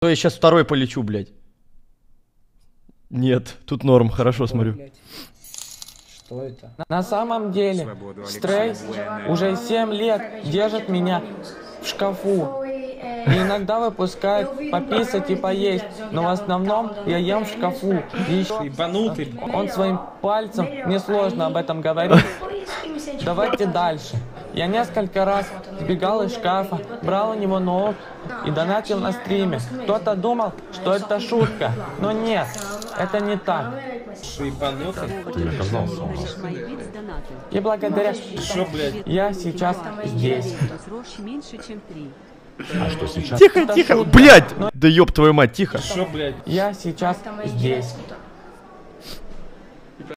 То я сейчас второй полечу, блядь. Нет, тут норм, хорошо смотрю. Блядь. Что это? На самом деле, Стрей уже 7 лет держит меня в шкафу. И иногда выпускает пописать и поесть, но в основном я ем в шкафу. И еще Ебанутый. он своим пальцем, мне сложно об этом говорить. Давайте дальше. Я несколько раз сбегал из шкафа, брал у него ноут и донатил на стриме. Кто-то думал, что это шутка, но нет, это не так. Что? И благодаря Что, блядь? я сейчас здесь. Меньше, чем три. Тихо, тихо, блядь! Да ёб твою мать, тихо. Что, блядь? Я сейчас здесь.